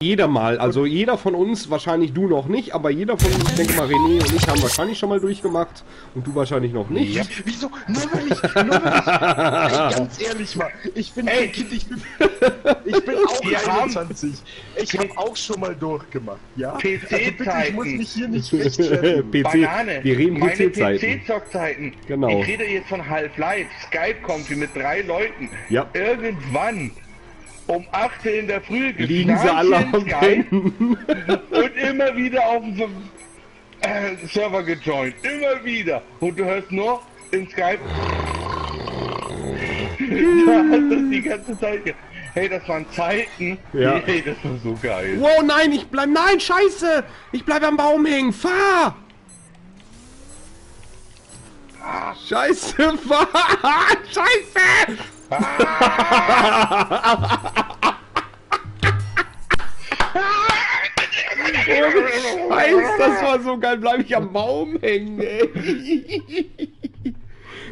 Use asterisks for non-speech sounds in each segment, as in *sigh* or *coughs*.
Jeder mal, also jeder von uns, wahrscheinlich du noch nicht, aber jeder von uns, ich denke mal René und ich haben wahrscheinlich schon mal durchgemacht und du wahrscheinlich noch nicht. Ja, wieso? Nur weil ich, nur weil ich, ey, ganz ehrlich mal, ich bin Ey. Kind, ich bin, ich bin auch Wir haben- 21. Ich habe auch schon mal durchgemacht, ja? Also PC-Zeiten. bitte, ich muss mich hier nicht *laughs* rechtfertigen. PC, Banane. wir reden PC-Zeiten. PC-Zockzeiten. Genau. Ich rede jetzt von Half-Life, Skype-Confi mit drei Leuten. Ja. Irgendwann um 8 Uhr in der Früh Liegen sie alle am *laughs* und immer wieder auf dem äh, Server gejoint. Immer wieder. Und du hörst nur in Skype. *laughs* du hast das die ganze Zeit. ge- Hey, das waren Zeiten. Ja. Hey, das war so geil. Wow, nein, ich bleib, nein, scheiße! Ich bleib am Baum hängen, fahr! Scheiße, *laughs* fahr! Scheiße! Oh, Scheiße, das war so geil, bleib ich am Baum hängen, ey.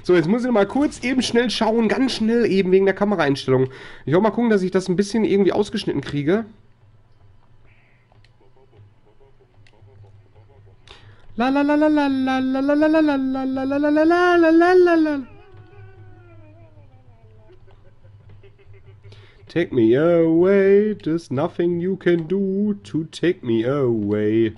So, jetzt muss ich mal kurz eben schnell schauen, ganz schnell eben wegen der Kameraeinstellung. Ich will mal gucken, dass ich das ein bisschen irgendwie ausgeschnitten kriege. La la la la la la la la la la la la la la la la la la Take me away, there's nothing you can do to take me away.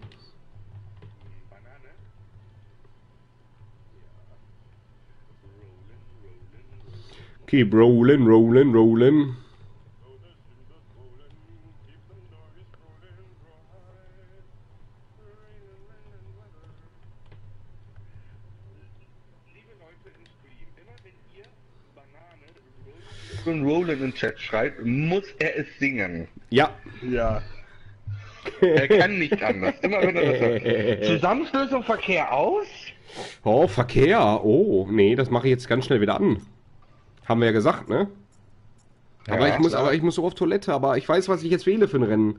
Keep rolling, rolling, rolling. Wenn Roland im Chat schreibt, muss er es singen. Ja. Ja. Er kann nicht anders. Immer wenn er das sagt. Zusammenstößung Verkehr aus? Oh, Verkehr. Oh, nee, das mache ich jetzt ganz schnell wieder an. Haben wir ja gesagt, ne? aber Ja, ich muss, klar. aber ich muss so auf Toilette, aber ich weiß, was ich jetzt wähle für ein Rennen.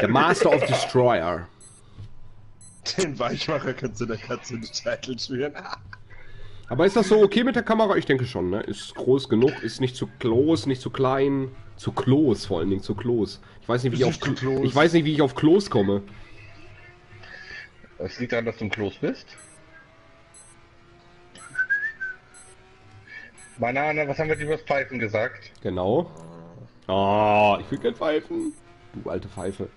Der Master of Destroyer. Den Weichmacher kannst du der Katze in die Scheitel schmieren. Aber ist das so okay mit der Kamera? Ich denke schon, ne? Ist groß genug, ist nicht zu groß, nicht zu klein. Zu Klos vor allen Dingen, zu Klos. Ich weiß nicht, wie ich auf Klo- Klos. Ich weiß nicht, wie ich auf Klos komme. Es liegt daran, dass du im Kloß bist. Banane, was haben wir dir übers Pfeifen gesagt? Genau. Ah, ich will kein Pfeifen. Du alte Pfeife.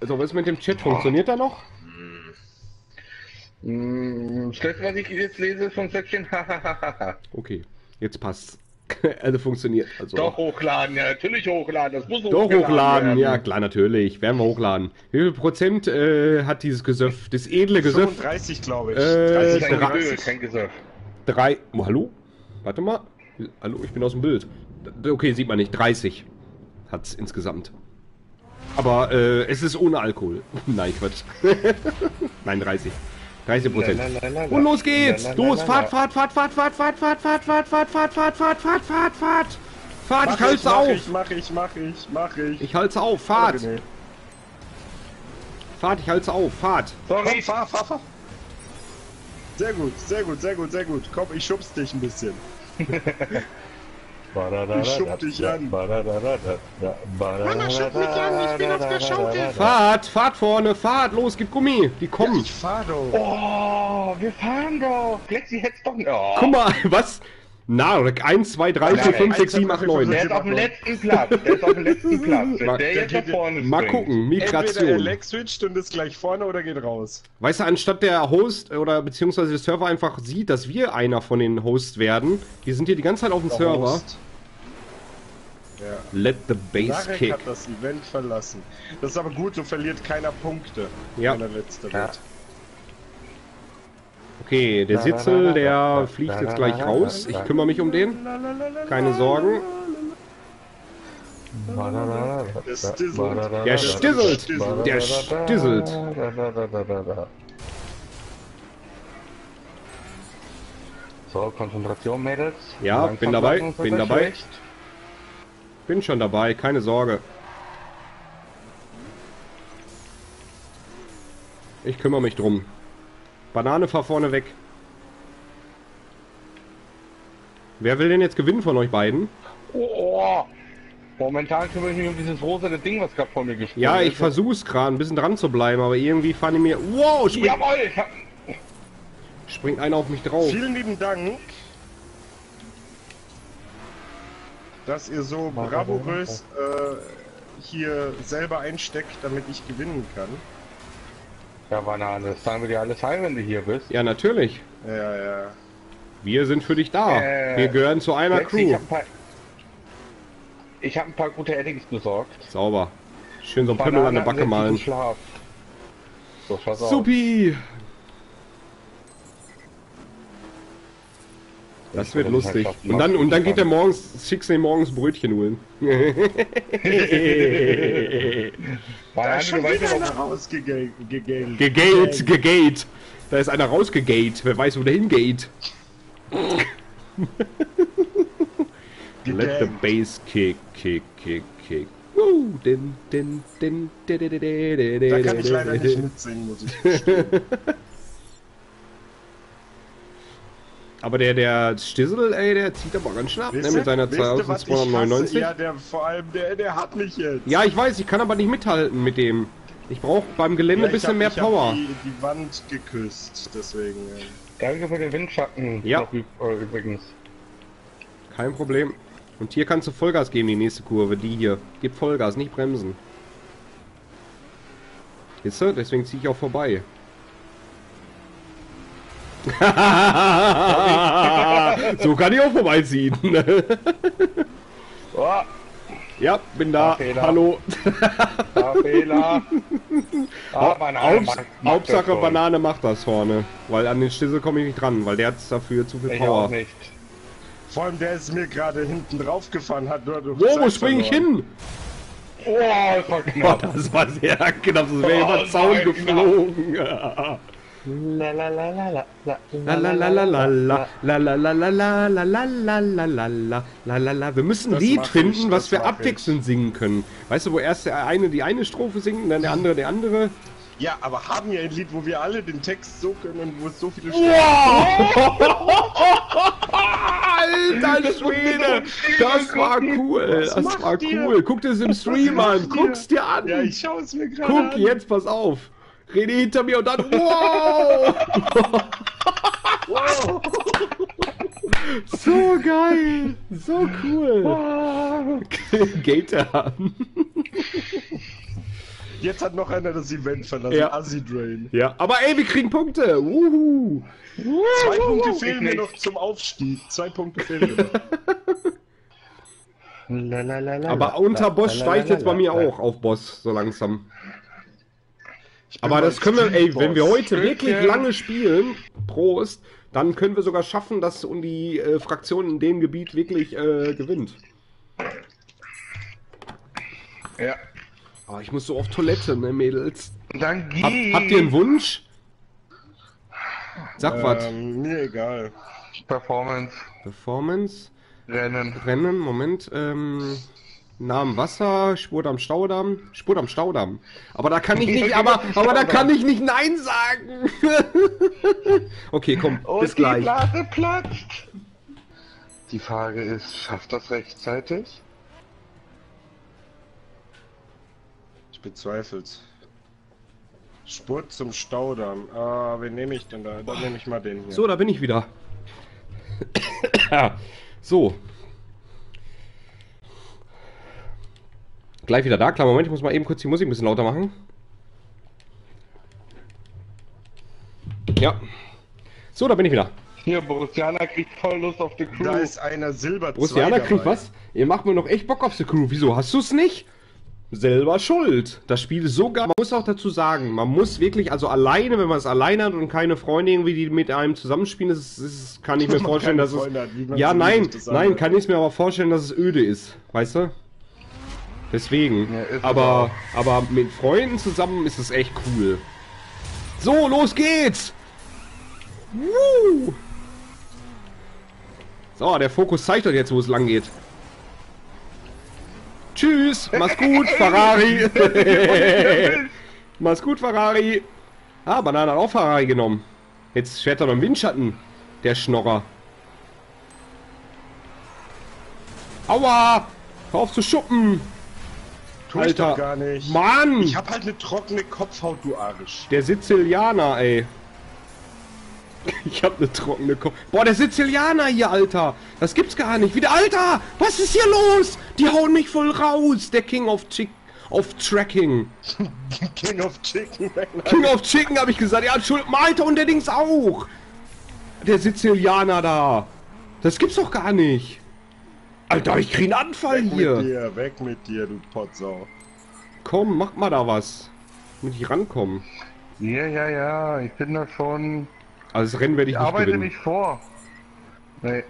Also, was mit dem Chat? Funktioniert da noch? Hm, Das letzte, was ich jetzt lese, ist von Säckchen. *laughs* Okay, jetzt passt's. *laughs* also funktioniert. Also Doch hochladen, ja, natürlich hochladen. Das muss Doch hochladen, werden. ja klar, natürlich. Werden wir hochladen. Wie viel Prozent äh, hat dieses Gesöff, das edle Gesöff? 35, glaube ich. Äh, 30, Kein kein Gesöff. Drei. Oh, hallo? Warte mal. Hallo, ich bin aus dem Bild. Okay, sieht man nicht. 30 hat's insgesamt. Aber äh, es ist ohne Alkohol. Nein, Quatsch. Nein, 30. 30 Prozent. Und los geht's! Los, Fahrt, Fahrt, Fahrt, Fahrt, Fahrt, Fahrt, Fahrt, Fahrt, Fahrt, Fahrt, Fahrt, Fahrt, Fahrt, Fahrt, Fahrt, Fahrt! Fahrt, ich mach auf! Ich, mach ich, mach ich, mach ich. Ich halt's auf, Fahrt! Fahrt, ich halt's auf, Fahrt! Sorry, fahr, fahr, fahr. Sehr gut, sehr gut, sehr gut, sehr gut. Komm, ich schubst dich ein bisschen. Ich schub dich an. Mama, schub mich an, ich bin auf der Schaukel. Fahrt, Fahrt vorne, Fahrt, los, gib Gummi, die kommen! Ich fahr doch. Oh, wir fahren doch. Flexi hätt's doch. Oh. Guck mal, *laughs* was? Na, 1, 2, 3, 4, 5, 6, 7, 8, 9. Der ist auf dem letzten Platz. Der ist auf dem letzten Platz. Wenn *laughs* Mal- der jetzt nach vorne Mal springt. gucken, Entweder Migration. leg switcht und ist gleich vorne oder geht raus. Weißt du, anstatt der Host oder beziehungsweise der Server einfach sieht, dass wir einer von den Hosts werden, wir sind hier die ganze Zeit auf dem Server. Host. Ja. Let the Base Narek Kick. hat das Event verlassen. Das ist aber gut, so verliert keiner Punkte, Ja. wenn er letzter Ja. wird. Okay, der Sitzel, der fliegt jetzt gleich raus. Ich kümmere mich um den. Keine Sorgen. Der stizzelt. Der stisselt. Der stisselt. So, Konzentration, Mädels. Ja, Langsam bin dabei, bin dabei. Bin schon dabei, keine Sorge. Ich kümmere mich drum. Banane fahr vorne weg. Wer will denn jetzt gewinnen von euch beiden? Oh, momentan kümmere ich mich um dieses rosa Ding, was gerade vor mir gesprungen Ja, ich ist. versuch's gerade ein bisschen dran zu bleiben, aber irgendwie fahren die mir. Wow, springt, Jawohl, ich hab... springt einer auf mich drauf. Vielen lieben Dank, dass ihr so bravourös äh, hier selber einsteckt, damit ich gewinnen kann. Ja, Banane, das sagen wir dir alles heim, wenn du hier bist. Ja, natürlich. Ja, ja. Wir sind für dich da. Äh, Wir gehören zu einer Lexi, Ich Crew. habe ein, paar- ich hab ein paar gute Eddings besorgt. Sauber. Schön so ein Pimmel an der Backe malen. Schlaf. So, schau auf. Das wird halt lustig. Und dann, und dann geht er morgens, schickst morgens Brötchen holen. *laughs* Da Banane, ist schon wieder einer gegelt. Gegate, gegate. Da ist einer rausgegate. Wer weiß, wo der hingeht. Let the bass kick, kick, kick, kick. Woo, din, din, din, di, di, di, di, di, di, Da kann ich di, leider di, nicht *laughs* Aber der, der Stissel, ey, der zieht aber ganz schön ab, ne, mit seiner wisst ihr, was ich hasse? 2299. Ja, der vor allem, der, der hat mich jetzt. Ja, ich weiß, ich kann aber nicht mithalten mit dem. Ich brauche beim Gelände Ja, ein ich bisschen hab- mehr ich hab Power. Die, die Wand geküsst, deswegen. äh, Danke für den Windschatten. Ja. Äh, übrigens. Kein Problem. Und hier kannst du Vollgas geben, die nächste Kurve, die hier. Gib Vollgas, nicht bremsen. Ist du? Deswegen ziehe ich auch vorbei. *laughs* so kann ich auch vorbeiziehen. *laughs* Oh, ja, bin da. Fehler. Hallo. Fehler. *laughs* Ah, Banane, Haupts Hauptsache. Banane macht das vorne. Weil an den Stissel komme ich nicht dran, weil der hat dafür zu viel Ich Power. auch nicht. Vor allem, der ist mir gerade hinten drauf gefahren, hat nur durch Wo, wo spring ich hin? Oh, das war Boah, knapp. das war sehr knapp, das wäre Oh, über den Zaun geflogen. Wir müssen ein Lied finden, was wir abwechselnd singen können. Weißt du, wo erst der eine die eine Strophe singt, dann der andere der andere. Ja, aber haben wir ein Lied, wo wir alle den Text so können wo es so viele Stellen. Alter Schwede! Das war cool! Das war cool! Guck dir das im Stream an! Guck's dir an! Ja, ich schau's mir gerade Guck, jetzt pass auf! Rede hinter mir und dann. Wow! *laughs* Wow. So geil! So cool! Gator! Jetzt hat noch einer das Event verlassen. Ja. Assi Drain. Ja, aber ey, wir kriegen Punkte! Wuhu! Zwei Punkte fehlen mir noch zum Aufstieg. Zwei Punkte fehlen mir noch. Aber unter Boss steigt jetzt bei mir auch auf Boss, so langsam. Aber das können wir, ey, wenn wir heute wirklich Stückchen. lange spielen, Prost, dann können wir sogar schaffen, dass um die äh, Fraktion in dem Gebiet wirklich äh, gewinnt. Ja. Oh, ich muss so auf Toilette, ne, Mädels. Dann Hab, habt ihr einen Wunsch? Sag was. Ähm, mir egal. Performance, Performance, Rennen. Rennen, Moment, ähm, nah am Wasser, Spurt am Staudamm, Spurt am Staudamm. Aber da kann ich *laughs* nicht, aber, aber da kann ich nicht Nein sagen. *laughs* okay, komm, Und bis die gleich. Blase platzt. Die Frage ist, schafft das rechtzeitig? Ich bezweifel's. Spurt zum Staudamm. Ah, wen nehme ich denn da? Dann nehme ich mal den hier. So, da bin ich wieder. *coughs* so. Gleich wieder da. Klar, Moment, ich muss mal eben kurz die Musik ein bisschen lauter machen. Ja. So, da bin ich wieder. Hier, Borussianer kriegt voll Lust auf die Crew. Da ist einer Silber 2 Bruciana kriegt was? Ihr macht mir noch echt Bock auf The Crew. Wieso hast du es nicht? Selber schuld. Das Spiel ist so geil. Man muss auch dazu sagen, man muss wirklich, also alleine, wenn man es alleine hat und keine Freunde irgendwie, die mit einem zusammenspielen, das ist, ist, kann ich *laughs* mir vorstellen, dass es. Hat, ja, nein, das nein, kann ich es mir aber vorstellen, dass es öde ist. Weißt du? Deswegen. Ja, aber, aber mit Freunden zusammen ist es echt cool. So, los geht's! Woo! So, der Fokus zeigt euch jetzt, wo es lang geht. Tschüss, mach's gut, *laughs* Ferrari. *laughs* mach's gut, Ferrari. Ah, Banane hat auch Ferrari genommen. Jetzt fährt er noch im Windschatten, der Schnorrer. Aua! Hör auf zu schuppen! Tu ich Alter. doch gar nicht. Mann! Ich hab halt eine trockene Kopfhaut, du Arsch. Der Sizilianer, ey. Ich hab ne trockene Kopf. Boah, der Sizilianer hier, Alter. Das gibt's gar nicht. Wieder, Alter! Was ist hier los? Die hauen mich voll raus. Der King of Chick. Of Tracking. *laughs* King of Chicken. King of Chicken, habe ich gesagt. Ja, Entschuldigung. Alter, und der Dings auch. Der Sizilianer da. Das gibt's doch gar nicht. Alter, ich krieg einen Anfall Weg mit hier. dir, weg mit dir, du Potsau. Komm, mach mal da was. Damit ich rankommen. Ja, ja, ja, ich bin da schon. Also das Rennen werde ich Ich nicht arbeite gewinnen. nicht vor. Nee.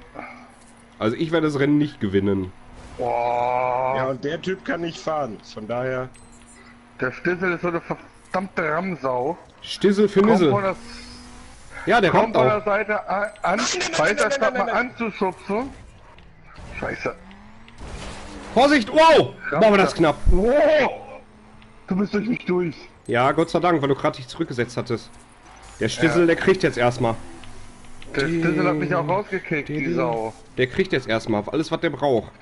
Also ich werde das Rennen nicht gewinnen. Boah. Ja, und der Typ kann nicht fahren. Von daher. Der Stissel ist so eine verdammte Ramsau. Stissel für Nissel. Ja, der kommt kommt von der auch. Seite an, an nein, nein, weiß nein, er statt mal anzuschubsen. Scheiße. Vorsicht! Wow! War aber das knapp. Oh, du bist durch mich durch. Ja, Gott sei Dank, weil du gerade dich zurückgesetzt hattest. Der Stissel, der kriegt jetzt erstmal. Der Stissel hat mich auch rausgekickt, die Sau. Der kriegt jetzt erstmal alles, was der braucht.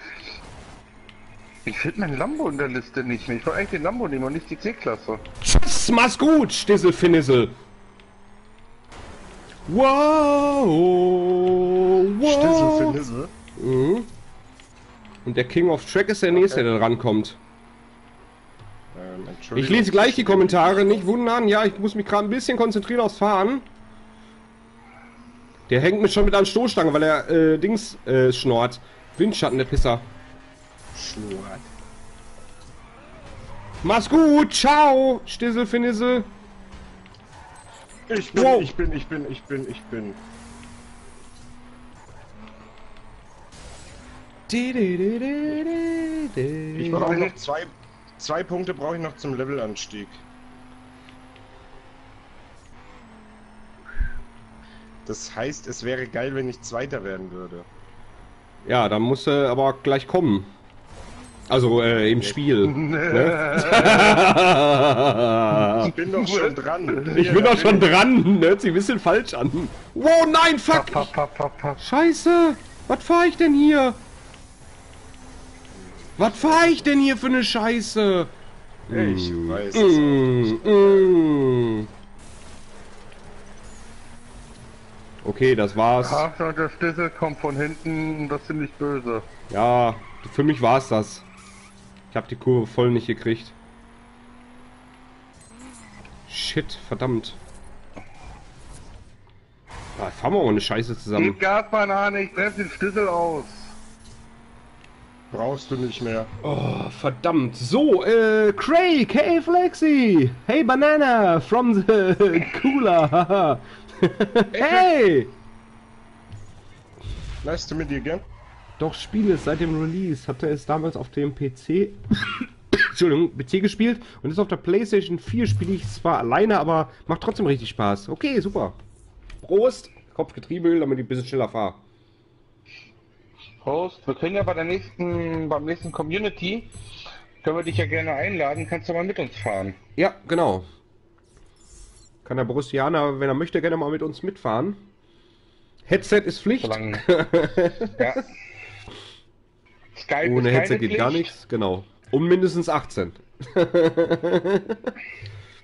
Ich finde mein Lambo in der Liste nicht mehr. Ich wollte eigentlich den Lambo nehmen und nicht die C-Klasse. Tschüss, mach's gut, Stissel Finissel. Wow! wow. Stissel für Nissel. Mhm. Und der King of Track ist der nächste, der rankommt. Ähm, Ich lese gleich die Kommentare, nicht wundern. Ja, ich muss mich gerade ein bisschen konzentrieren aufs Fahren. Der hängt mich schon mit an Stoßstange, weil er äh, Dings äh, schnort. Windschatten, der Pisser. Schnurrt. Mach's gut, ciao, Stissel Finissel. Ich bin, Wow. ich bin, ich bin, ich bin, ich bin. Ich brauche noch zwei, zwei Punkte brauche ich noch zum Levelanstieg. Das heißt, es wäre geil, wenn ich Zweiter werden würde. Ja, dann musst du aber gleich kommen. Also äh, im Spiel. *laughs* ne? Ich bin doch schon dran. Ich bin doch schon dran, hört sich ein bisschen falsch an. Wow, nein, fuck! Scheiße! Was fahr ich denn hier? Was fahr ich denn hier für eine Scheiße? Ich weiß es. Mm, mm. Okay, das war's. Ach, und der Stissel kommt von hinten und das ist ziemlich böse. Ja, für mich war's das. Ich habe die Kurve voll nicht gekriegt. Shit, verdammt. Ah, fahren wir auch eine Scheiße zusammen. Gib Gas, Banane, ich bremse den Stissel aus. Brauchst du nicht mehr. Oh, verdammt. So, äh, Craig, hey Flexi, hey Banana from the *laughs* cooler. haha. *laughs* hey! Nice to meet you again. Doch Spiel es seit dem Release. Hatte es damals auf dem PC, *coughs* Entschuldigung, PC gespielt und ist auf der PlayStation 4 spiele ich zwar alleine, aber macht trotzdem richtig Spaß. Okay, super. Prost! Kopfgetriebel, damit ich ein bisschen schneller fahre. Prost. Wir können ja bei der nächsten, beim nächsten Community, können wir dich ja gerne einladen, kannst du mal mit uns fahren. Ja, genau. Kann der Borussianer, wenn er möchte, gerne mal mit uns mitfahren. Headset ist Pflicht. Solange. *laughs* ja. Skype Ohne Headset geht gar Pflicht. nichts. Genau. Um mindestens 18.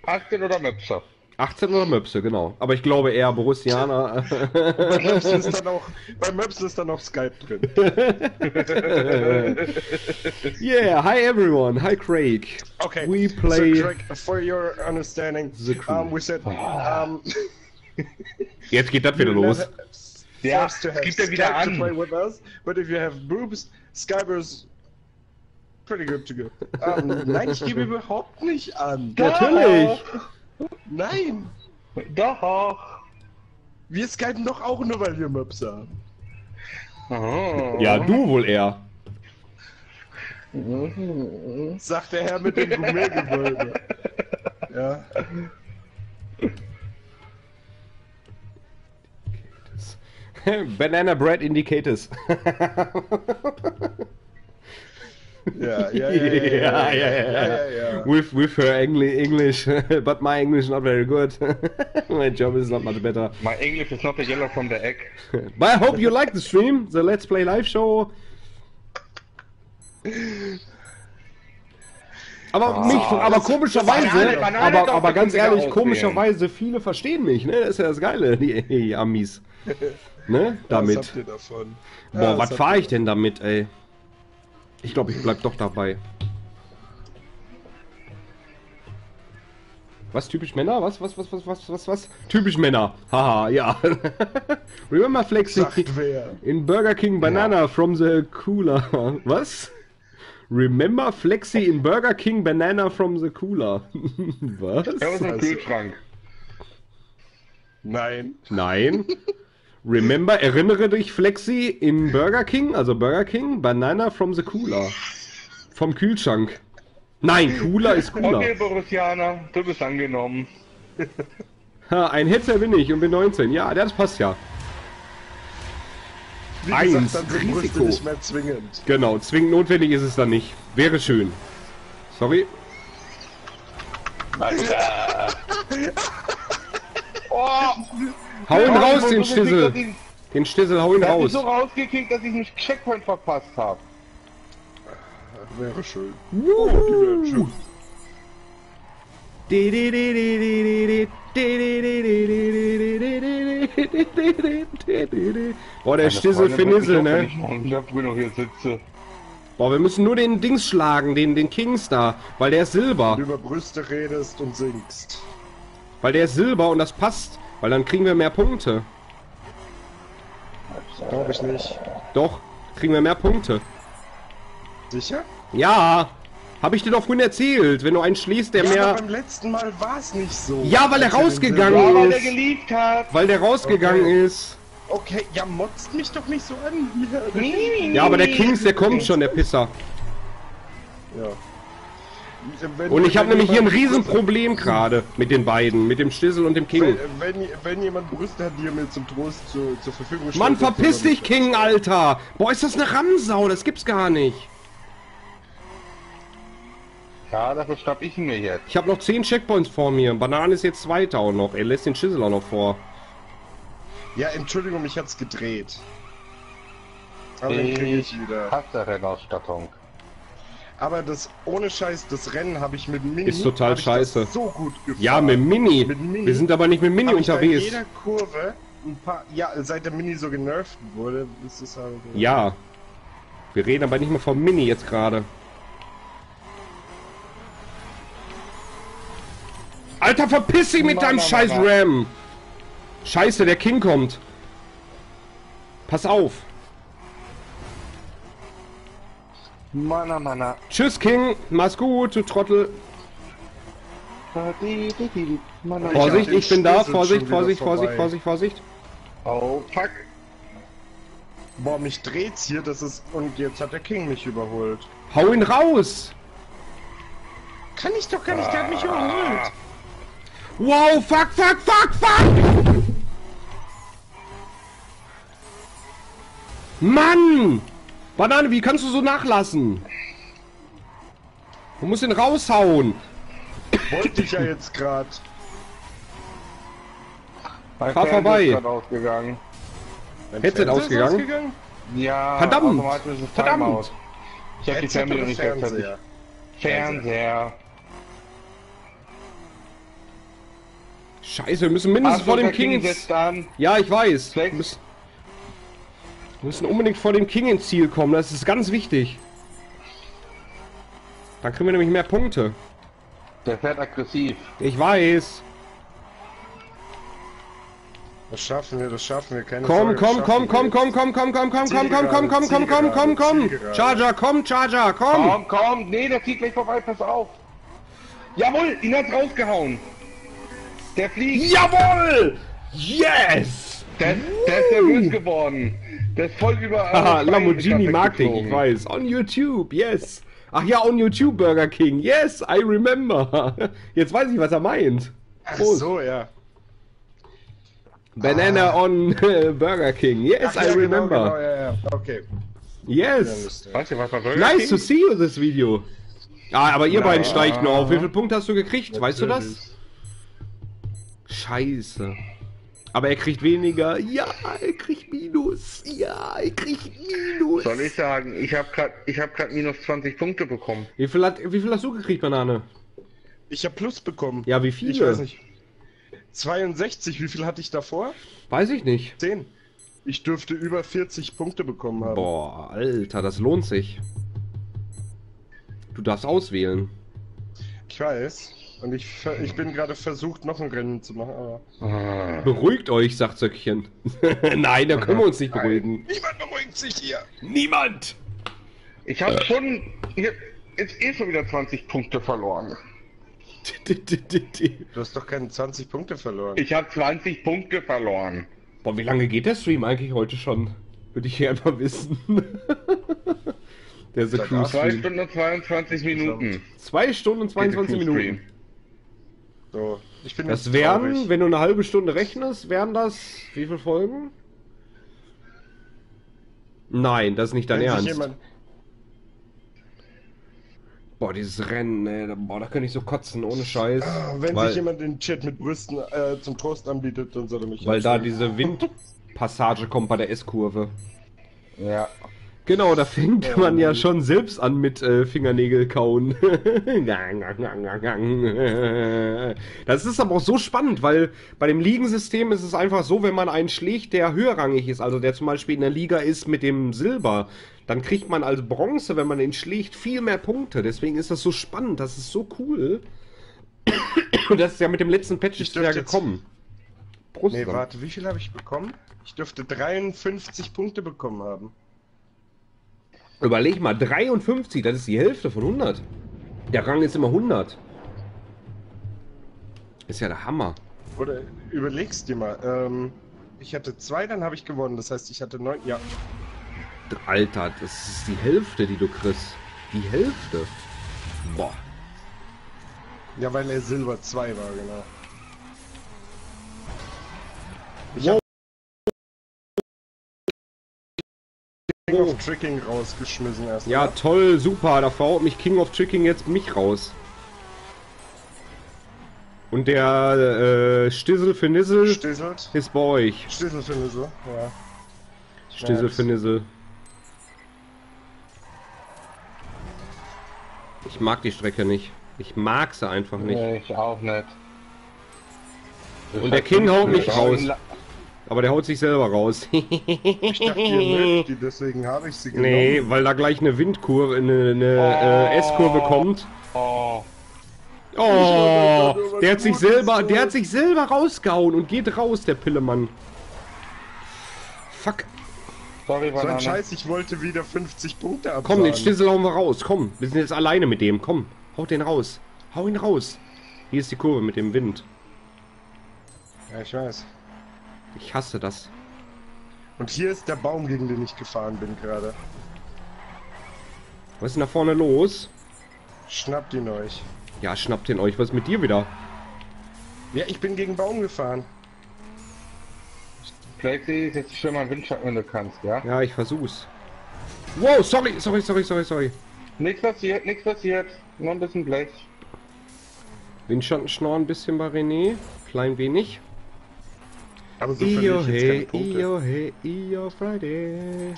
18 oder Möpser. 18 oder Möpse, genau. Aber ich glaube eher Borussianer. Bei Möps ist dann *laughs* auch, bei ist dann auch Skype drin. *laughs* yeah, hi everyone. Hi Craig. Okay. We play. So, Craig, for your understanding, The crew. um, we said, um, *laughs* Jetzt geht das wieder los. Ja, gibt er wieder an. to play with us, but if you have boobs, Skyber's pretty good to go. Um, nein, ich gebe überhaupt nicht an. Natürlich. Nein, Doch. wir skypen doch auch nur, weil wir Möps haben. Oh. Ja, du wohl eher. Sagt der Herr mit dem Gourmetgewölbe. ja. Banana Bread Indicators. *laughs* *laughs* Ja, ja, ja, ja, ja, yeah, ja, ja, ja. With with her Engli- English, *laughs* but my English not very good. *laughs* my job is not much better. My English is not the yellow from the egg. But I hope you like the stream, the Let's Play Live Show. Aber mich, aber komischerweise, Banane, Banane aber, aber ganz ehrlich, komischerweise viele verstehen mich, ne? Das ist ja das Geile, die, die Amis. Ne? Was Damit. habt ihr davon? Boah, Ja, was ihr ich denn damit, ey? Ich glaube, ich bleib doch dabei. Was, typisch Männer? Was, was, was, was, was, was, was? Typisch Männer. Haha, *laughs* ja. Remember flexing wer? *laughs* in Burger King Banana from the cooler. *laughs* Was? Remember flexi in Burger King Banana from the cooler. was? Ja, aus dem Also- Kühlschrank. Nein. Nein. Remember, erinnere dich, Flexi, in Burger King, also Burger King, Banana from the Cooler. Vom Kühlschrank. Nein, Cooler ist Cooler. Okay, Borussianer, du bist angenommen. Ha, ein Hetzer bin ich und bin 19. Ja, das passt ja. Wie Eins, gesagt, Risiko. nicht mehr zwingend. Genau, zwingend notwendig ist es dann nicht. Wäre schön. Sorry. *laughs* *laughs* Oh, Hau ihn raus, ich den Stissel. ich- Den Stissel, hau ihn raus. so rausgekickt, dass ich einen Checkpoint verpasst habe. Wäre schön. Wuhu. Boah, der Stissel Finissel, ne? Ich hab genug hier sitze. Boah, wir müssen nur den Dings schlagen, den, den Kingstar, weil der ist Silber. Du über Brüste redest und singst. Weil der ist Silber und das passt, weil dann kriegen wir mehr Punkte. Glaube ich nicht. Doch, kriegen wir mehr Punkte. Sicher? Ja, habe ich dir doch vorhin erzählt, wenn du einen schließt, der Ja, mehr... beim letzten Mal war es nicht so. Ja, weil er rausgegangen Ja, weil ist. geliebt hat. Weil der rausgegangen Okay. ist. Okay, ja, motzt mich doch nicht so an hier. *laughs* Ja, aber der Kings, der kommt schon, der Pisser. Ja. Wenn- Und ich habe nämlich hier ein Riesenproblem gerade mit den beiden, mit dem Stissel und dem King. Wenn, wenn, wenn jemand Brüste hat, die er mir zum Trost zu, zur Verfügung stellt. Mann, verpiss er dich, King, Alter! Boah, ist das eine Ramsau, das gibt's gar nicht. Ja, dafür schnapp ich ihn mir jetzt. Ich habe noch 10 Checkpoints vor mir. Banane ist jetzt Zweiter auch noch. Er lässt den Schissel auch noch vor. Ja, Entschuldigung, mich hat's gedreht. Aber krieg ich wieder. hasse Rennausstattung. Aber das, ohne Scheiß, das Rennen habe ich mit Mini. Ist total das scheiße. So gut gefahren. Ja, mit Mini. Mit Mini. Wir sind aber nicht mit Mini Hab ich bei unterwegs. jeder Kurve ein paar. Ja, seit der Mini so genervt wurde, ist es halt. Ja. Wir reden aber nicht mehr vom Mini jetzt gerade. Alter, verpiss dich mit deinem scheiß. Ram! Scheiße, der King kommt. Pass auf. Manna, Manna. Tschüss, King. Mach's gut, du Trottel. Manna. Ich Vorsicht, den ich bin da. Vorsicht, Vorsicht, Vorsicht. Vorsicht, Vorsicht. Oh, fuck. Boah, mich dreht's hier, das ist. Und jetzt hat der King mich überholt. Hau ihn raus! Kann ich doch gar nicht, der hat mich überholt. Wow, fuck, fuck, fuck, fuck! Mann! Banane, wie kannst du so nachlassen? Du musst ihn raushauen. Wollte ich ja jetzt grad. Mein Fahr Fernseher vorbei. ausgegangen. Headset Fernseher ausgegangen? ausgegangen? Ja, Verdammt. Verdammt. Ich hab die Fernbedienung oder nicht rechtzeitig. Fernseher? Fernseher. Scheiße, wir müssen mindestens Achtung, vor dem King. Ja, ich weiß. Wir müssen, unbedingt vor dem King ins Ziel kommen. Das ist ganz wichtig. Dann kriegen wir nämlich mehr Punkte. Der fährt aggressiv. Ich weiß. Das schaffen wir, das schaffen wir. Keine Komm, Sorge, komm, komm, schaffen komm, wir komm, komm, komm, komm, komm, komm, komm, komm, komm, komm, komm, komm, komm. Charger, komm, Charger, komm. Komm, komm. Nee, der zieht gleich vorbei. Pass auf. Jawohl, ihn hat's rausgehauen. Der fliegt. Jawohl! Yes! Der, der ist nervös geworden. Der ist voll über. Haha, Lamborghini dich, ich weiß. On YouTube, yes. Ach ja, on YouTube Burger King. Yes, I remember. *laughs* Jetzt weiß ich, was er meint. Ach Prost. so, ja. Banana on äh, *laughs* Burger King. Yes, Ach, I ja, genau, remember. Genau, ja, ja. Okay. Yes. Weißt du, was bei Burger Nice to King? see you this video. Ah, aber ihr Na. beiden steigt noch auf. Wie viele Punkte hast du gekriegt? Weißt du das? Natürlich. Scheiße. Aber er kriegt weniger. Ja, er kriegt Minus. Ja, er kriegt Minus. Soll ich sagen, ich habe gerade ich hab grad minus 20 Punkte bekommen. Wie viel, hat, wie viel hast du gekriegt, Banane? Ich habe Plus bekommen. Ja, wie viele? Ich weiß nicht. 62, wie viel hatte ich davor? Weiß ich nicht. 10. Ich dürfte über 40 Punkte bekommen haben. Boah, Alter, das lohnt sich. Du darfst auswählen. Ich weiß. Und ich, ich bin gerade versucht, noch ein Rennen zu machen, aber. Ah. Beruhigt euch, sagt Söckchen. *laughs* Nein, da können wir uns nicht beruhigen. Niemand beruhigt sich hier! Niemand! Ich habe schon hier, jetzt eh schon wieder 20 Punkte verloren. *laughs* Du hast doch keine 20 Punkte verloren. Ich habe 20 Punkte verloren. Boah, wie lange geht der Stream eigentlich heute schon? Würde ich gerne mal wissen. *laughs* der The Seit Cruise 2 Stream. Stunden und 22 Minuten. Zwei Stunden und 22 Geht der Minuten. So, ich bin Das wären, traurig. wenn du eine halbe Stunde rechnest, wären das wie viele Folgen? Nein, das ist nicht dein wenn Ernst. jemand, Boah, dieses Rennen, ey, boah, da könnte ich so kotzen, ohne Scheiß. Ah, wenn weil, sich jemand den Chat mit Brüsten äh, zum Trost anbietet, dann soll er mich weil da diese Windpassage kommt bei der S-Kurve. Ja. Genau, da fängt Ja, man ja schon selbst an mit äh, Fingernägel kauen. *laughs* das ist aber auch so spannend, weil bei dem Ligensystem ist es einfach so, wenn man einen schlägt, der höherrangig ist, also der zum Beispiel in der Liga ist mit dem Silber, dann kriegt man als Bronze, wenn man den schlägt, viel mehr Punkte. Deswegen ist das so spannend, das ist so cool. Und das ist ja mit dem letzten Patch ist ja gekommen. Prost. Nee, warte, wie viel habe ich bekommen? Ich dürfte 53 Punkte bekommen haben. Überleg mal, 53, das ist die Hälfte von 100. Der Rang ist immer 100. Ist ja der Hammer. Oder überlegst dir mal. Ähm, ich hatte zwei, dann habe ich gewonnen. Das heißt, ich hatte neun. Ja, Alter, das ist die Hälfte, die du kriegst. Die Hälfte. Boah. ja, weil er Silber 2 war, genau. Ich Wow. King of Tricking rausgeschmissen erst. Ja, oder? toll, super. Da verhaut mich King of Tricking jetzt mich raus. Und der äh, Stissel für Nissel Stisselt. ist bei euch. Stissel ich so, ja. Stissel für Nissel. Ich mag die Strecke nicht. Ich mag sie einfach nicht. Nee, ich auch nicht. Und der King haut mich Ich raus. Aber der haut sich selber raus. *laughs* Ich dachte, ihr mögt die, deswegen habe ich sie genommen. nee, weil da gleich eine Windkurve, eine, eine äh, S-Kurve kommt. Oh, Oh, der hat sich selber, der hat sich selber rausgehauen und geht raus, der Pillemann. Fuck. sorry, So ein Banane. Scheiß, ich wollte wieder 50 Punkte absagen. Komm, den Stissel hauen wir raus. Komm, wir sind jetzt alleine mit dem. Komm, haut den raus. Hau ihn raus. Hier ist die Kurve mit dem Wind. Ja, ich weiß. Ich hasse das. Und hier ist der Baum, gegen den ich gefahren bin gerade. Was ist denn da vorne los? Schnappt ihn euch. Ja, schnappt den euch. Was ist mit dir wieder? Ja, ich bin gegen Baum gefahren. Playsee, setz dich schon mal im Windschatten, wenn du kannst, ja? Ja, ich versuch's. Wow, sorry, sorry, sorry, sorry, sorry. Nichts passiert, nichts passiert. Nur ein bisschen Blech. Windschatten schnorren ein bisschen bei René. Klein wenig. Aber so verliere Io ich jetzt hey, keine Punkte. io hey, io Friday.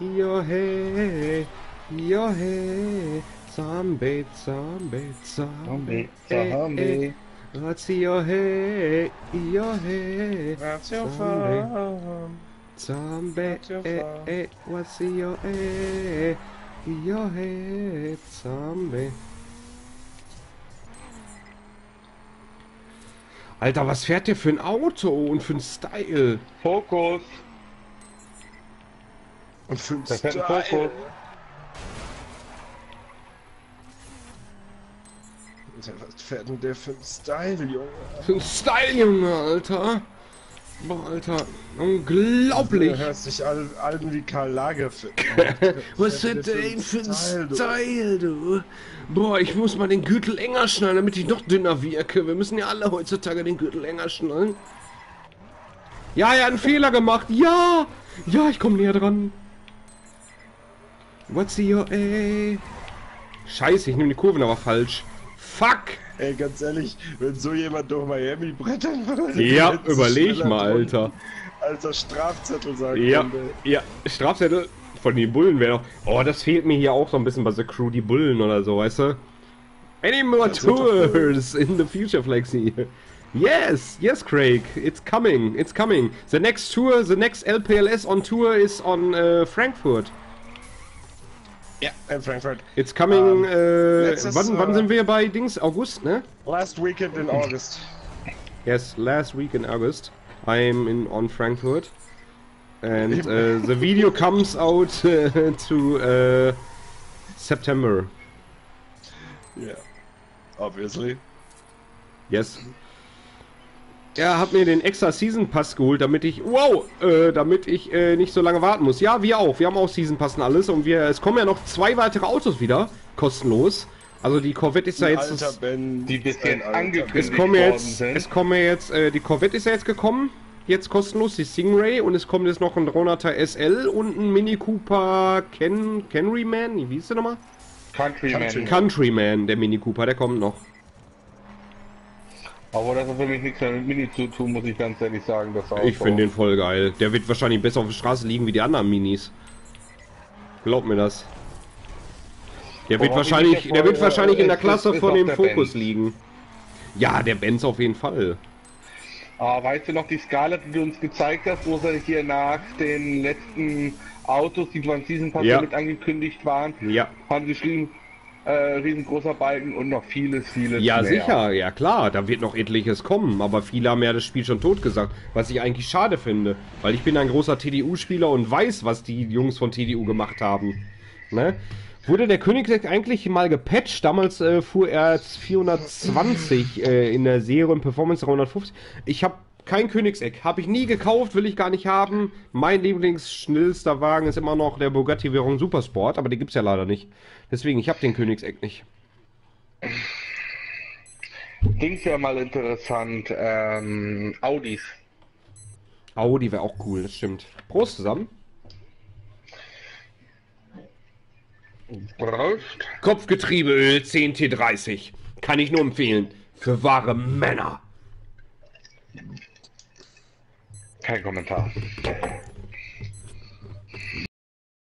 Io hey, io hey. Zombie, zombie, zombie. Zombie, Zombie. What's io hey, io hey. That's your Zombie. farm. Zombie, What's your eh, farm? eh. What's io hey, io hey, zombie. Alter, was fährt der für ein Auto und für ein Style? Fokus. Und fährt ein Style. Fokus. Was fährt denn der für ein Style, Junge? Für ein Style, Junge, Alter. Boah, Alter. Du Unglaublich. hörst dich alten wie Karl Lagerfeld. *laughs* Was das denn für ein Style, du? Boah, ich muss mal den Gürtel enger schnallen, damit ich noch dünner wirke. Wir müssen ja alle heutzutage den Gürtel enger schnallen. Ja, er hat einen Fehler gemacht. Ja! Ja, ich komme näher dran. What's your ey? Scheiße, ich nehme die Kurven aber falsch. Fuck! Ey, ganz ehrlich, wenn so jemand durch Miami brettern würde. Ja, überleg mal, Alter. Als er Strafzettel sagen Ja, könnte. ja, Strafzettel von den Bullen wäre doch. Oh, das fehlt mir hier auch so ein bisschen bei The Crew, die Bullen oder so, weißt du? Any more Das tours in the future, Flexi? Yes, yes, Craig, it's coming, it's coming. The next tour, the next LPLS on tour is on uh, Frankfurt. Ja, in Frankfurt. It's coming, Ähm, äh, letztes, wann, wann äh, sind wir bei Dings? August, ne? Last weekend in August. Yes, last week in August, I'm in on Frankfurt, and uh, *laughs* the video comes out *laughs* to uh, September. Yeah, Obviously. Yes. Er hat mir den extra Season Pass geholt, damit ich, wow, äh, damit ich äh, nicht so lange warten muss. Ja, wir auch. Wir haben auch Season Pass und alles und wir, es kommen ja noch zwei weitere Autos wieder, kostenlos. Also die Corvette ist ja jetzt, alter Ben. Die bis ein jetzt alter angekündigt es kommen jetzt, sind. es kommen jetzt, äh, die Corvette ist ja jetzt gekommen, jetzt kostenlos, die Stingray und es kommt jetzt noch ein 300er SL und ein Mini Cooper Ken, Kenryman, wie hieß der nochmal? Countryman. Country. Countryman, der Mini Cooper, der kommt noch. Aber das hat für mich nichts mehr mit Mini zu tun, muss ich ganz ehrlich sagen. Das Auto. Ich finde den voll geil. Der wird wahrscheinlich besser auf der Straße liegen wie die anderen Minis. Glaub mir das. Der wird Boah, wahrscheinlich, wie der der wird wahrscheinlich in der Klasse von dem Fokus Benz. liegen. Ja, der Benz auf jeden Fall. Ah, weißt du noch die Skala, die du uns gezeigt hast, wo sie hier nach den letzten Autos, die beim Season Pass Ja. mit angekündigt waren, Ja. haben geschrieben, äh, riesengroßer Balken und noch vieles, vieles Ja, mehr. sicher, ja klar, da wird noch etliches kommen, aber viele haben ja das Spiel schon tot gesagt, was ich eigentlich schade finde, weil ich bin ein großer TDU-Spieler und weiß, was die Jungs von TDU gemacht haben. Ne? Wurde der Königsegg eigentlich mal gepatcht? Damals äh, fuhr er 420 äh, in der Serie und Performance 350. Ich habe kein Königsegg, habe ich nie gekauft, will ich gar nicht haben. Mein Lieblingsschnellster Wagen ist immer noch der Bugatti Veyron Supersport, aber den gibt's ja leider nicht. Deswegen, ich habe den Königsegg nicht. Dings wäre mal interessant, ähm, Audis. Audi wäre auch cool, das stimmt. Prost zusammen. Prost. Kopfgetriebeöl 10T30. Kann ich nur empfehlen. Für wahre Männer. Kein Kommentar.